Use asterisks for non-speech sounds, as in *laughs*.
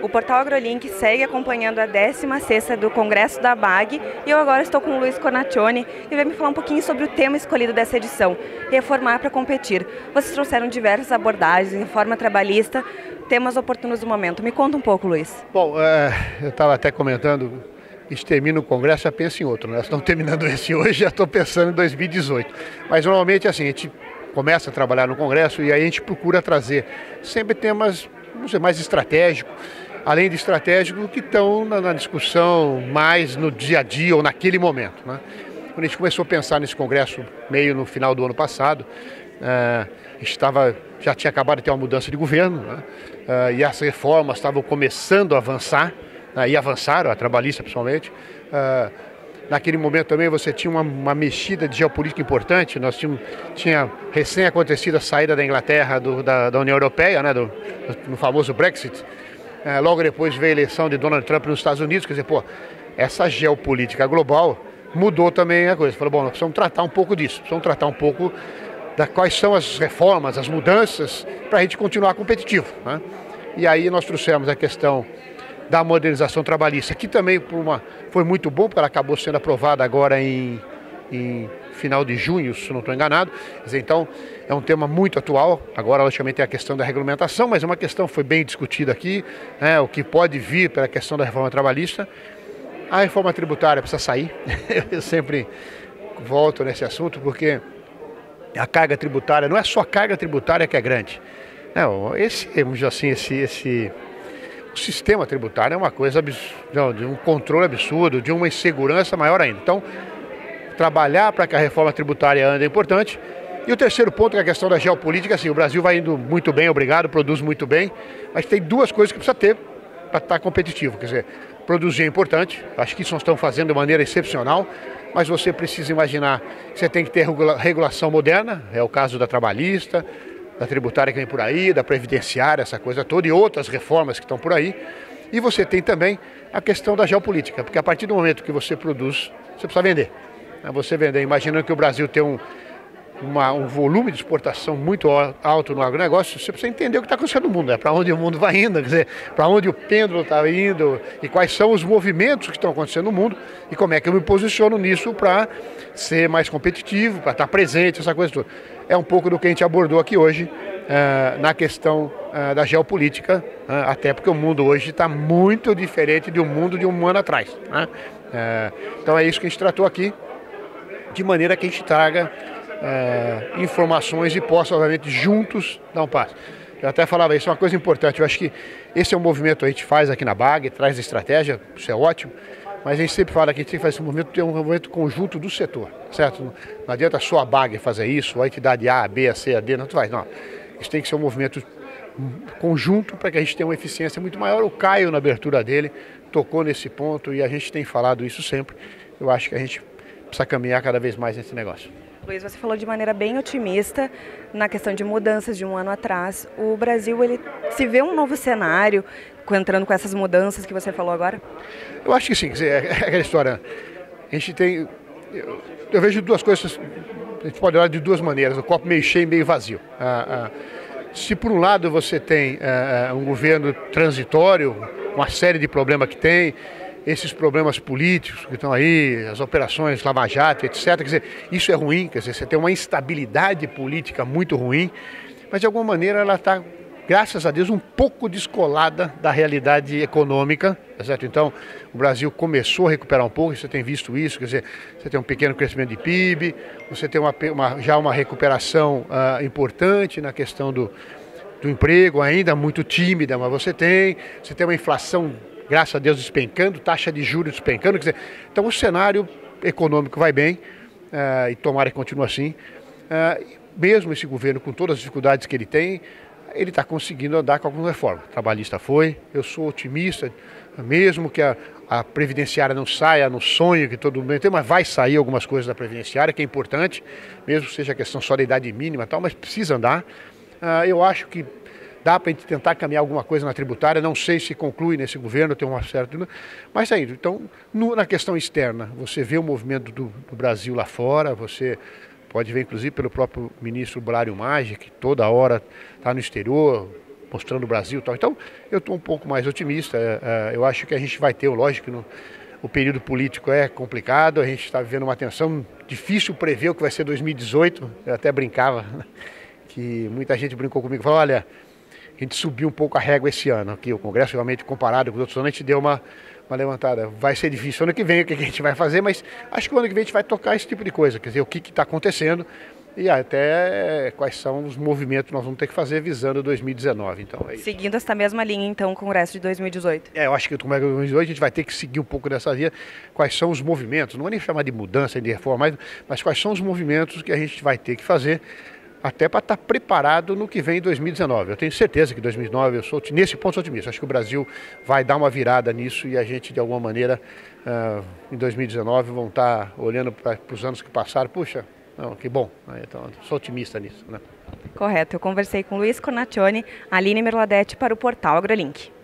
O portal AgroLink segue acompanhando a 16ª do Congresso da BAG e eu agora estou com o Luiz Cornaccione e vai me falar um pouquinho sobre o tema escolhido dessa edição, reformar para competir. Vocês trouxeram diversas abordagens, reforma trabalhista, temas oportunos do momento. Me conta um pouco, Luiz. Bom, é, eu estava até comentando, termina o Congresso, já pensa em outro. Né? Estamos terminando *laughs* esse hoje, já estou pensando em 2018. Mas normalmente assim, a gente começa a trabalhar no Congresso e aí a gente procura trazer sempre temas, não sei, mais estratégicos, além de estratégico, que estão na, na, discussão mais no dia a dia ou naquele momento. Né? Quando a gente começou a pensar nesse congresso meio no final do ano passado, gente estava, já tinha acabado de ter uma mudança de governo né? uh, e as reformas estavam começando a avançar, uh, e avançaram, a trabalhista principalmente. Naquele momento também você tinha uma, uma mexida de geopolítica importante. Nós tínhamos, tinha recém acontecido a saída da Inglaterra do, da, da, União Europeia, né, do, no famoso Brexit. É, logo depois veio a eleição de Donald Trump nos Estados Unidos, quer dizer, pô, essa geopolítica global mudou também a coisa. Falou, bom, nós precisamos tratar um pouco disso, precisamos tratar um pouco da quais são as reformas, as mudanças, para a gente continuar competitivo. Né? E aí nós trouxemos a questão da modernização trabalhista, que também uma, foi muito bom, porque ela acabou sendo aprovada agora em, em final de junho, se não estou enganado. Então, é um tema muito atual. Agora, logicamente, tem a questão da regulamentação, mas é uma questão que foi bem discutida aqui, né, o que pode vir pela questão da reforma trabalhista. A reforma tributária precisa sair. *laughs* Eu sempre volto nesse assunto, porque a carga tributária, não é só a carga tributária que é grande. Não, esse, assim, esse, esse, o sistema tributário é uma coisa de um controle absurdo, de uma insegurança maior ainda. Então, trabalhar para que a reforma tributária ande é importante. E o terceiro ponto é a questão da geopolítica. Assim, o Brasil vai indo muito bem, obrigado, produz muito bem, mas tem duas coisas que precisa ter para estar competitivo. Quer dizer, produzir é importante, acho que isso nós estamos fazendo de maneira excepcional, mas você precisa imaginar que você tem que ter regulação moderna, é o caso da trabalhista, da tributária que vem por aí, da previdenciária, essa coisa toda, e outras reformas que estão por aí. E você tem também a questão da geopolítica, porque a partir do momento que você produz, você precisa vender. Né, você vender, imaginando que o Brasil tem um, uma, um volume de exportação muito alto no agronegócio, você precisa entender o que está acontecendo no mundo, né? para onde o mundo vai indo, *laughs* para onde o pêndulo está indo e quais são os movimentos que estão acontecendo no mundo e como é que eu me posiciono nisso para ser mais competitivo, para estar tá presente, essa coisa toda. É um pouco do que a gente abordou aqui hoje uh, na questão uh, da geopolítica, uh, até porque o mundo hoje está muito diferente do mundo de um ano atrás. Né? então é isso que a gente tratou aqui de maneira que a gente traga é, informações e possa, obviamente, juntos dar um passo. Eu até falava isso, é uma coisa importante. Eu acho que esse é um movimento que a gente faz aqui na BAG, traz a estratégia, isso é ótimo. Mas a gente sempre fala que a gente tem que fazer esse movimento, ter um movimento conjunto do setor, certo? Não adianta só a BAG fazer isso, a entidade A, a B, a C, a D, não faz, não. Isso tem que ser um movimento conjunto para que a gente tenha uma eficiência muito maior. O Caio, na abertura dele, tocou nesse ponto e a gente tem falado isso sempre. Eu acho que a gente precisa caminhar cada vez mais nesse negócio. Luiz, você falou de maneira bem otimista na questão de mudanças de um ano atrás. O Brasil, ele se vê um novo cenário entrando com essas mudanças que você falou agora? Eu acho que sim. É, é aquela história. A gente tem. Eu, eu, vejo duas coisas. A gente pode olhar de duas maneiras: o copo meio cheio e meio vazio. Ah, ah, se por um lado você tem ah, ah um governo transitório, uma série de problemas que tem, esses problemas políticos que estão aí, as operações Lava Jato, etc. Quer dizer, isso é ruim, quer dizer, você tem uma instabilidade política muito ruim, mas de alguma maneira ela está, graças a Deus, um pouco descolada da realidade econômica, tá certo? Então, o Brasil começou a recuperar um pouco, você tem visto isso, quer dizer, você tem um pequeno crescimento de PIB, você tem uma, uma já uma recuperação uh, importante na questão do, do emprego, ainda muito tímida, mas você tem, você tem uma inflação graças a Deus, despencando, taxa de juros despencando. Quer dizer, então o cenário econômico vai bem uh, e tomara que continue assim. Uh, mesmo esse governo, com todas as dificuldades que ele tem, ele está conseguindo andar com alguma reforma. O trabalhista foi, eu sou otimista, mesmo que a, a previdenciária não saia no sonho que todo mundo tem, mas vai sair algumas coisas da previdenciária, que é importante, mesmo que seja questão só da idade mínima e tal, mas precisa andar. Uh, eu acho que dá para a gente tentar caminhar alguma coisa na tributária, não sei se conclui nesse governo, tem uma certa. Mas ainda, então, no, na questão externa, você vê o movimento do, do, Brasil lá fora, você pode ver, inclusive, pelo próprio ministro Blário Maggi, que toda hora está no exterior, mostrando o Brasil e tal. Então, eu estou um pouco mais otimista. É, é, eu acho que a gente vai ter, lógico, no, o período político é complicado, a gente está vivendo uma tensão, difícil prever o que vai ser 2018. Eu até brincava, *laughs* que muita gente brincou comigo, falou, olha, a gente subiu um pouco a régua esse ano aqui, o Congresso realmente comparado com os outros anos, a gente deu uma, uma levantada. Vai ser difícil ano que vem o que a gente vai fazer, mas acho que o ano que vem a gente vai tocar esse tipo de coisa, quer dizer, o que está acontecendo e até quais são os movimentos que nós vamos ter que fazer visando 2019. Então, é Seguindo esta mesma linha, então, o Congresso de 2018. É, eu acho que o Congresso de 2018 a gente vai ter que seguir um pouco dessa via. Quais são os movimentos, não vou nem chamar de mudança, de reforma, mas, mas quais são os movimentos que a gente vai ter que fazer até para estar tá preparado no que vem em 2019. Eu tenho certeza que 2019, eu sou nesse ponto sou otimista. Acho que o Brasil vai dar uma virada nisso e a gente, de alguma maneira, uh, em 2019, vão estar tá olhando para os anos que passaram. Puxa, não, que bom. Então, sou otimista nisso. Né? Correto. Eu conversei com Luiz Cornaccione, Aline Merladete para o portal AgroLink.